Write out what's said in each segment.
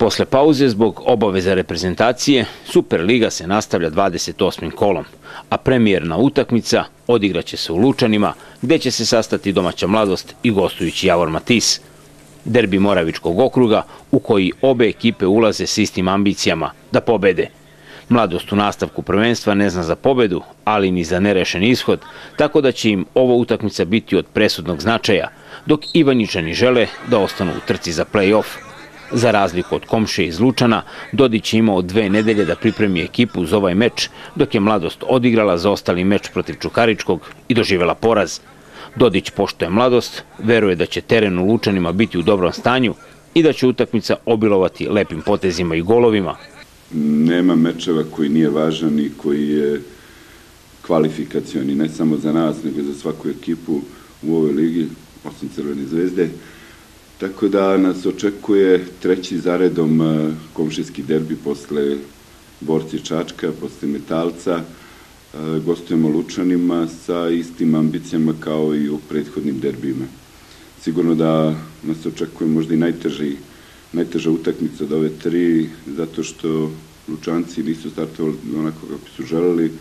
Posle pauze zbog obaveza reprezentacije, Superliga se nastavlja 28. kolom, a premijerna utakmica odigraće se u Lučanima, gde će se sastati domaća mladost i gostujući Javor Matis. Derbi Moravičkog okruga u koji obe ekipe ulaze s istim ambicijama da pobede. Mladost u nastavku prvenstva ne zna za pobedu, ali ni za nerešen ishod, tako da će im ova utakmica biti od presudnog značaja, dok Ivanjičani žele da ostanu u trci za play-off. Za razliku od komše iz Lučana, Dodić je imao dve nedelje da pripremi ekipu za ovaj meč, dok je mladost odigrala za ostali meč protiv Čukaričkog i doživela poraz. Dodić poštoje mladost, veruje da će teren u Lučanima biti u dobrom stanju i da će utakmica obilovati lepim potezima i golovima. Nema mečeva koji nije važan i koji je kvalifikacioni, ne samo za nas, nego za svaku ekipu u ovoj ligi, osim Crvene zvezde. Tako da nas očekuje treći zaredom e, komšijski derbi posle Borci Čačka, posle Metalca. E, gostujemo Lučanima sa istim ambicijama kao i u prethodnim derbima. Sigurno da nas očekuje možda i najteži, najteža utakmica od ove tri, zato što Lučanci nisu startovali onako kako su želeli.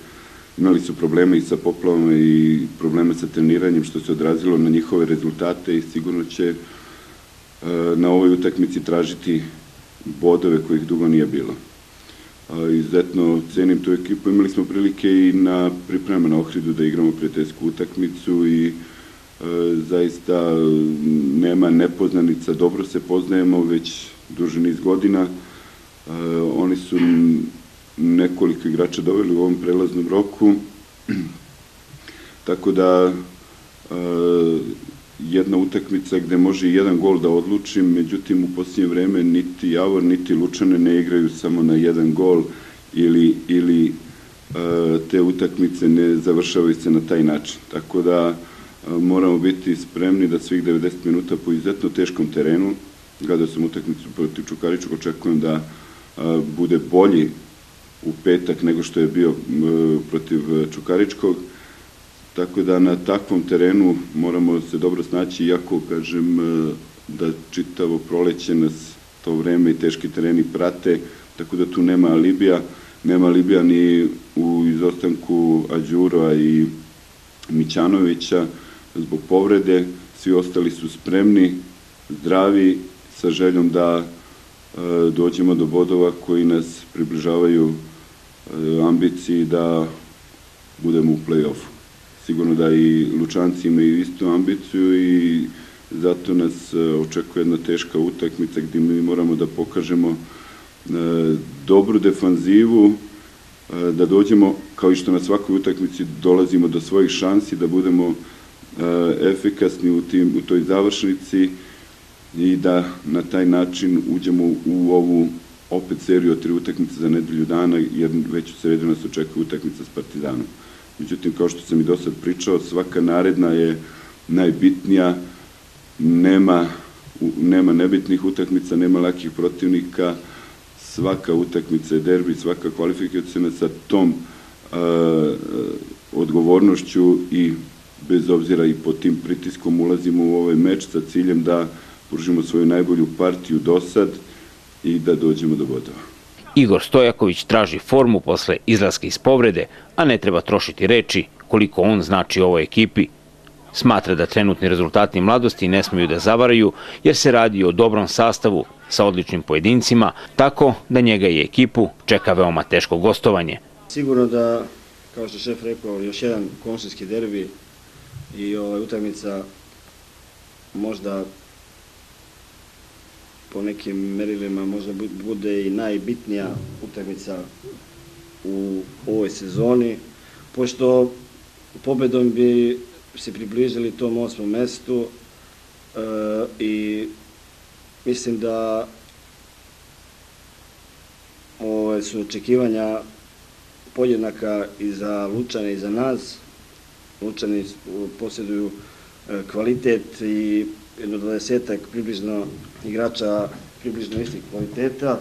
Imali su probleme i sa poplavama i probleme sa treniranjem što se odrazilo na njihove rezultate i sigurno će na ovoj utakmici tražiti bodove kojih dugo nije bilo. Izuzetno cenim tu ekipu, imali smo prilike i na pripremama na Ohridu da igramo prijateljsku utakmicu i zaista nema nepoznanica, dobro se poznajemo već duže niz godina. Oni su nekoliko igrača doveli u ovom prelaznom roku, tako da jedna utakmica gde može jedan gol da odlučim, međutim u posljednje vreme niti Javor, niti Lučane ne igraju samo na jedan gol ili, ili e, te utakmice ne završavaju se na taj način. Tako da e, moramo biti spremni da svih 90 minuta po izuzetno teškom terenu, gledao sam utakmicu protiv Čukaričkog, očekujem da e, bude bolji u petak nego što je bio protiv Čukaričkog, Tako da na takvom terenu moramo se dobro snaći, iako, kažem, e, da čitavo proleće nas to vreme i teški tereni prate, tako da tu nema Libija, nema Libija ni u izostanku Ađura i Mićanovića zbog povrede, svi ostali su spremni, zdravi, sa željom da e, dođemo do bodova koji nas približavaju e, ambiciji da budemo u play-offu sigurno da i Lučanci imaju istu ambiciju i zato nas e, očekuje jedna teška utakmica gde mi moramo da pokažemo e, dobru defanzivu, e, da dođemo, kao i što na svakoj utakmici dolazimo do svojih šansi, da budemo efikasni u, tim, u toj završnici i da na taj način uđemo u ovu opet seriju od tri utakmice za nedelju dana, jer već u sredu nas očekuje utakmica s Partizanom. Međutim, kao što sam i do sad pričao, svaka naredna je najbitnija, nema, nema nebitnih utakmica, nema lakih protivnika, svaka utakmica je derbi, svaka kvalifikacijona sa tom a, odgovornošću i bez obzira i pod tim pritiskom ulazimo u ovaj meč sa ciljem da pružimo svoju najbolju partiju do sad i da dođemo do bodova. Igor Stojaković traži formu posle izlaska iz povrede, a ne treba trošiti reči koliko on znači ovoj ekipi. Smatra da trenutni rezultati mladosti ne smiju da zavaraju, jer se radi o dobrom sastavu sa odličnim pojedincima, tako da njega i ekipu čeka veoma teško gostovanje. Sigurno da, kao što šef rekao, još jedan konsumski derbi i ovaj, utakmica možda po nekim merilima možda bude i najbitnija utakmica u ovoj sezoni, pošto pobedom bi se približili tom osmom mestu e, i mislim da ove su očekivanja podjednaka i za Lučane i za nas. Lučani posjeduju e, kvalitet i jedno dvadesetak približno igrača približno istih kvaliteta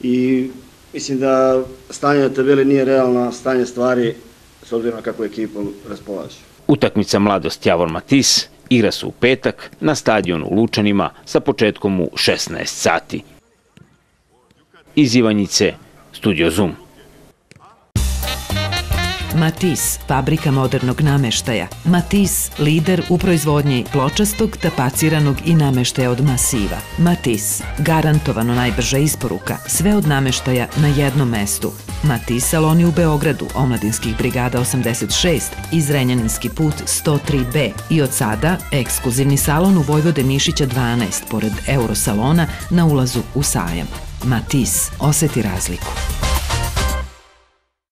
i mislim da stanje na tabeli nije realno stanje stvari s obzirom na kako ekipom raspolaže. Utakmica Mladost Javor Matis igra se u petak na stadionu u Lučanima sa početkom u 16 sati. Iz Ivanjice, Studio Zoom. Matis, fabrika modernog nameštaja. Matis, lider u proizvodnji pločastog, tapaciranog i nameštaja od masiva. Matis, garantovano najbrža isporuka, sve od nameštaja na jednom mestu. Matis saloni u Beogradu, Omladinskih brigada 86 i Zrenjaninski put 103B i od sada ekskluzivni salon u Vojvode Mišića 12 pored Eurosalona na ulazu u sajam. Matis, oseti razliku.